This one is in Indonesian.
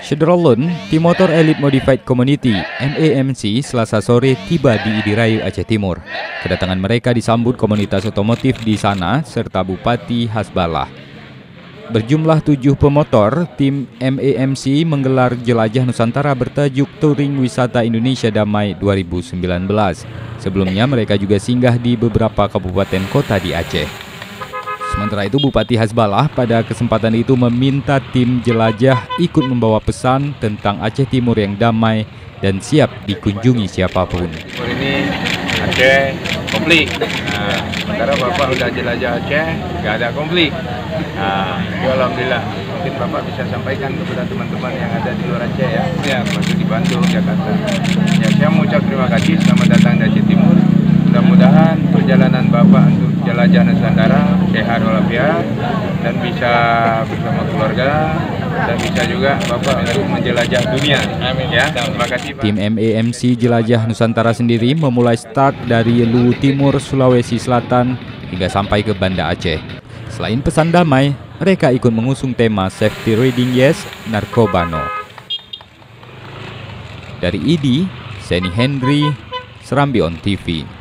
Shedrolun, tim motor Elite Modified Community MAMC selasa sore tiba di Idirayu, Aceh Timur. Kedatangan mereka disambut komunitas otomotif di sana serta Bupati Hasbalah. Berjumlah tujuh pemotor, tim MAMC menggelar jelajah Nusantara bertajuk Touring Wisata Indonesia Damai 2019. Sebelumnya mereka juga singgah di beberapa kabupaten kota di Aceh. Sementara itu Bupati Hasbalah pada kesempatan itu meminta tim jelajah ikut membawa pesan tentang Aceh Timur yang damai dan siap dikunjungi siapa pun. Ini Aceh konflik. Nah, sementara Bapak sudah jelajah Aceh, nggak ada konflik. Nah, ya Alhamdulillah, mungkin Bapak bisa sampaikan kepada teman-teman yang ada di luar Aceh ya, ya masuk di Bandung, Jakarta. Ya, saya mengucap terima kasih selamat datang di Aceh Timur. Mudah-mudahan perjalanan Bapak untuk jelajah Nusantara sehat walafiat dan bisa bersama keluarga dan bisa juga Bapak untuk menjelajah dunia. Amin. Ya, terima kasih Pak. Tim MAMC Jelajah Nusantara sendiri memulai start dari Luwu Timur, Sulawesi Selatan hingga sampai ke Banda Aceh. Selain pesan damai, mereka ikut mengusung tema Safety Reading Yes, Narkoba No. Dari ID, Seni Henry, Serambi on TV.